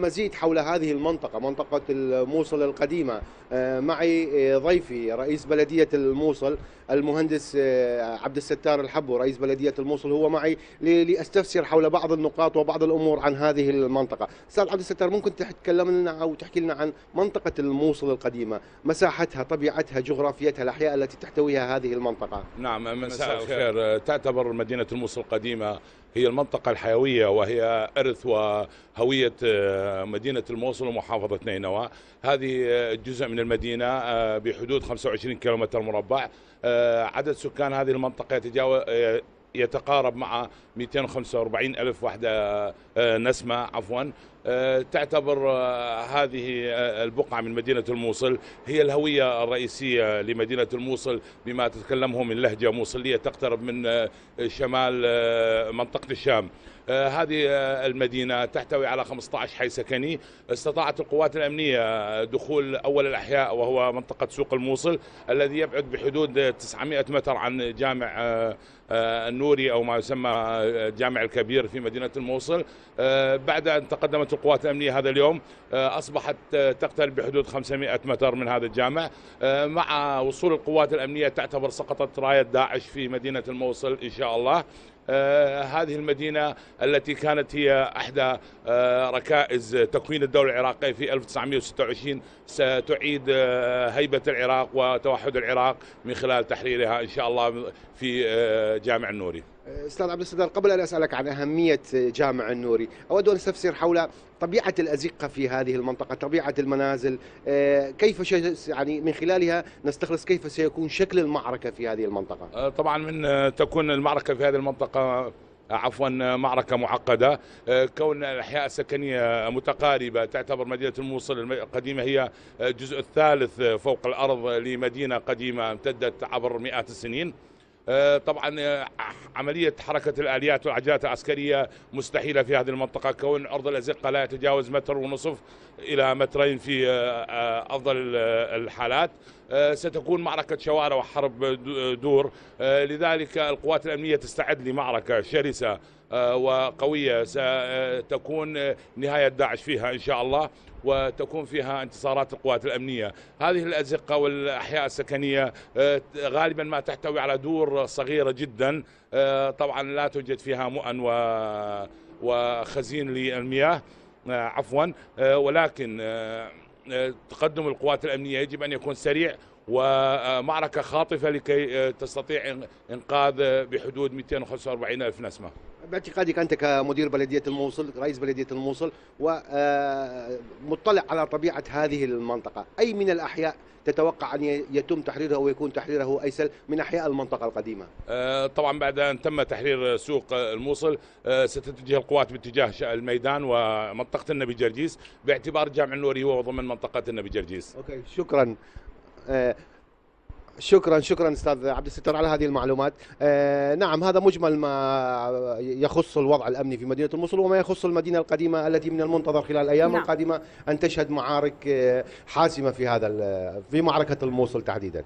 مزيد حول هذه المنطقة منطقة الموصل القديمة. آه، معي آه، ضيفي رئيس بلدية الموصل المهندس آه، عبد الستار الحبو رئيس بلدية الموصل. هو معي لأستفسر حول بعض النقاط وبعض الأمور عن هذه المنطقة. أستاذ عبد الستار ممكن تتكلم لنا أو تحكي لنا عن منطقة الموصل القديمة مساحتها طبيعتها جغرافيتها الأحياء التي تحتويها هذه المنطقة؟ نعم مساء الخير. تعتبر مدينة الموصل القديمة هي المنطقة الحيوية وهي إرث وهوية آه، مدينة الموصل ومحافظة نينوى. هذه جزء من المدينة آه، بحدود 25 كيلومتر مربع. آه، عدد سكان هذه المنطقة يتجاوز يتقارب مع 245 ألف وحدة نسمة عفوا. تعتبر آه، هذه آه، البقعة من مدينة الموصل هي الهوية الرئيسية لمدينة الموصل بما تتكلمه من لهجة موصلية تقترب من آه، شمال آه، منطقة الشام. آه، هذه آه، المدينة تحتوي على 15 حي سكني استطاعت القوات الأمنية آه، دخول أول الأحياء وهو منطقة سوق الموصل الذي يبعد بحدود آه، 900 متر عن جامع آه، آه، النوري أو ما يسمى آه، الجامع الكبير في مدينة الموصل. آه، بعد أن تقدمت القوات الأمنية هذا اليوم آه، أصبحت آه، تقترب بحدود 500 متر من هذا الجامع. آه، مع وصول القوات الأمنية تعتبر سقطت راية داعش في مدينة الموصل إن شاء الله. هذه المدينة التي كانت هي أحدى آه، ركائز تكوين الدولة العراقية في 1926 ستعيد آه، هيبة العراق وتوحد العراق من خلال تحريرها إن شاء الله في آه، جامع النوري. أستاذ عبد الستار قبل أن أسألك عن أهمية جامع النوري أود أن أستفسر حول طبيعة الأزقة في هذه المنطقة طبيعة المنازل. آه، كيف يعني من خلالها نستخلص كيف سيكون شكل المعركة في هذه المنطقة؟ آه، طبعا من آه، تكون المعركة في هذه المنطقة آه، عفوا معركة معقدة. آه، كون الأحياء السكنية متقاربة تعتبر مدينة الموصل الم- القديمة هي آه، الجزء الثالث آه، فوق الأرض لمدينة قديمة امتدت عبر مئات السنين. طبعا آه، عملية حركة الآليات والعجلات العسكرية مستحيلة في هذه المنطقة كون أرض الأزقة لا يتجاوز متر ونصف إلى مترين في آه، آه، أفضل ال- الحالات. آه، ستكون معركة شوارع وحرب دو- دور. آه، لذلك القوات الأمنية تستعد لمعركة شرسة آه، وقوية ستكون آه، نهاية داعش فيها إن شاء الله وتكون فيها انتصارات القوات الأمنية. هذه الأزقة والأحياء السكنية آه، غالبا ما تحتوي على دور صغيرة جدا. آه، طبعا لا توجد فيها مؤن وخزين للمياه آه، عفوا. آه، ولكن آه، آه، تقدم القوات الأمنية يجب أن يكون سريع ومعركة خاطفة لكي آه، تستطيع إن- إنقاذ آه، بحدود 245 ألف نسمة باعتقادك أنت كمدير بلدية الموصل رئيس بلدية الموصل ومطلع على طبيعة هذه المنطقة. أي من الأحياء تتوقع أن يتم تحريرها ويكون تحريره أيسر من أحياء المنطقة القديمة؟ آه، طبعا بعد أن تم تحرير سوق آه، الموصل آه، ستتجه القوات باتجاه الميدان ومنطقة النبي جرجيس باعتبار جامع النوري هو ضمن منطقة النبي جرجيس. okay شكرا. آه، شكرا شكرا أستاذ عبد الستار على هذه المعلومات آه، نعم هذا مجمل ما يخص الوضع الأمني في مدينة الموصل وما يخص المدينة القديمة التي من المنتظر خلال الأيام نعم. القادمة أن تشهد معارك آه، حاسمة في هذا في معركة الموصل تحديدا